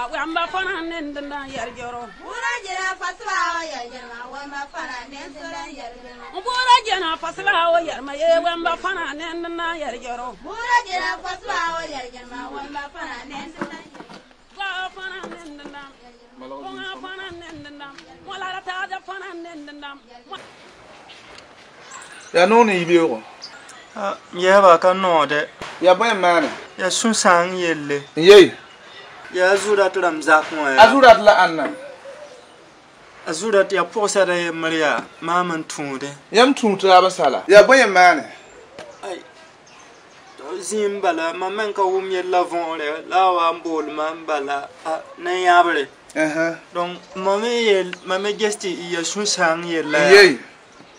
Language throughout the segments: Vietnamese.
ya wamba fana nen dana yar joro bura jena fasla wa yar jena wamba fana nen dana yar jena bura jena fasla wa yar ma ye wamba fana nen dana yar joro bura jena fasla wa yar jena wamba fana nen dana ba fana nen dana ba fana nen dana wala ta da fana nen dana ya nona ibe ko ah yeba kan no de ya boy man. Ya sun sang yelle. Yeyi ya azura tula mzakmo ya azura tula anna. Azura ya posa da ya mariya mama tunde ya mtuntu abasala ya boye mane. Ai zim bala mama ka wum ye lavon le lawa mbol mam bala na yabre eh eh donc mame ye mame gesti ya shusang ye la. Yey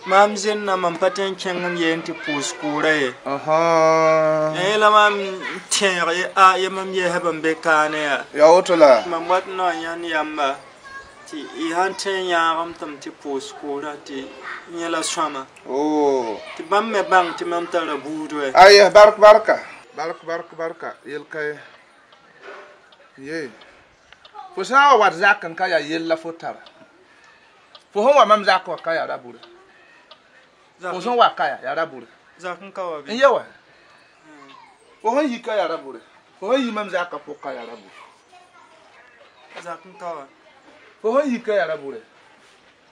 mam zen na mam paten kengam ye nti pus kura ye aha. Ye la mam tiyer ye a ye mam ye haban be kane ya. Ya otola mam wat no yan yamba ti i han ten ya ram tam ti pus kura ti nye la shama oh ti bam me bang ti mam tara budo e. ye bark barka. Bark bark barka. Yel kay ye. Fo sa wat zakan kaya yel la fo tara fo hon wa mam zakwa kaya rabura ya sẽn wa ka ya ya zak n ye wa? Fo sẽn yi ka ya rabure fo sẽn yi mam pʋg ka ya n ka wa. Fo sẽn yi ka ya rabure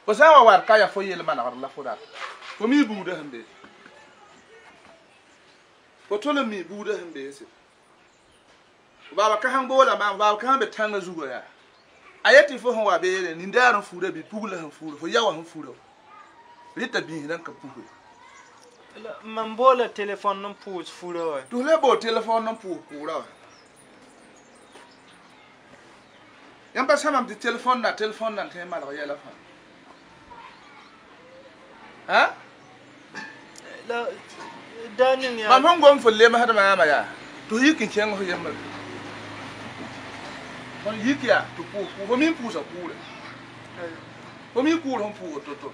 fo sã n wa wat ka ya fo yel manegr la fo rat fo mi buuda sẽn be fo tol n mi buuda sẽn beese baaba ka sãn boola maam baaba ka sãn be tãngã zugã yaa a yetɩ fo sẽn wa beere nindaar n fuura bɩ pugla sẽn fuura fo ya wa sẽn fuura rita biisi dan ka puhe man boola telefon nim puus fura wa tu le bo telefon nim puus kura wa yan pa samam ti telefon na telefon na te malga yela fa ha? La danin ya ma mon gom fulle ma hada ma ma ya. Tu yikin chen ho yemma kon yikia tu puus ko min puusa kuule ko eh. min kuule hon puusa to to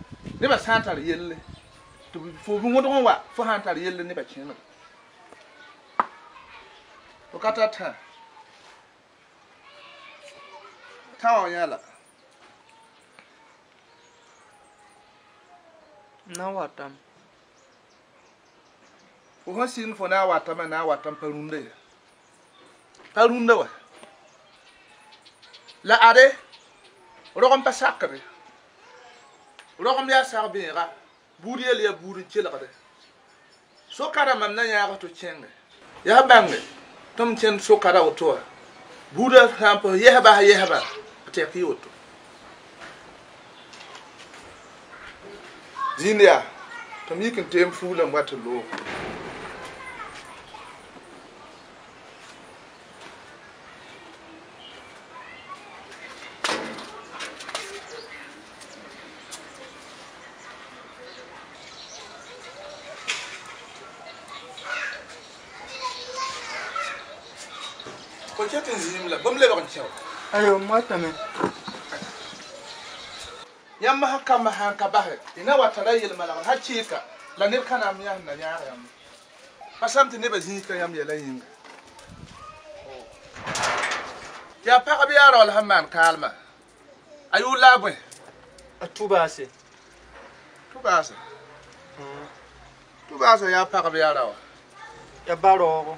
neba sã n tar yelle. Tɩ fo wõdg n wa fo sã n tar yelle neba kẽnega fo ka tar tã tã wã yãla na watam fo sẽn sɩng fo na n watame na n watame pa rũndã ye pa rũndã wa. La ade rogem pa sakre rɔgem yaa sag bẽega buud yel yaa buud n kelgde sokara mam na yãag tɩ kẽnge yaa bãnge tɩ m kẽnd sokara woto wã buudã sã n pʋs yɛsba sã yɛsba a tɛk yɩ woto zĩnd yaa tɩ m yik n teem fuulã m wa tɩ loog kon cɛ tɛ nzini la bamule bɛ kɔni cɛ o. ayiwa n ma tɛmɛ. yamma haka ma hanka bahe ina wa tara yelma la ha ci ka la ne kana mi ya na nyaara yam pasam te ne ba zin ka yam yela yinga ya pa ka biya rol hamman kalma ayu labwe atubase tubase tubase ya pa ka biya rawa ya baro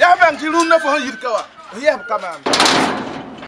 Ya bang, you don't know for you to go. Yeah, come on.